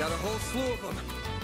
Got a whole slew of them.